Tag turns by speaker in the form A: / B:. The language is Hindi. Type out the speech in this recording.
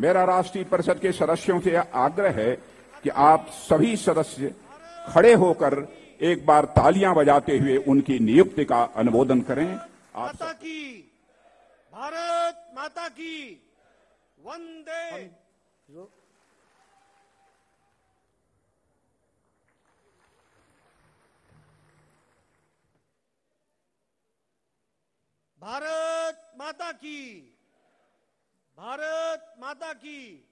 A: मेरा राष्ट्रीय परिषद के सदस्यों से आग्रह है कि आप सभी सदस्य खड़े होकर एक बार तालियाँ बजाते हुए उनकी नियुक्ति का अनुमोदन करें। आप
B: माता की भारत माता की वंदे। भारत माता की भारत माता की।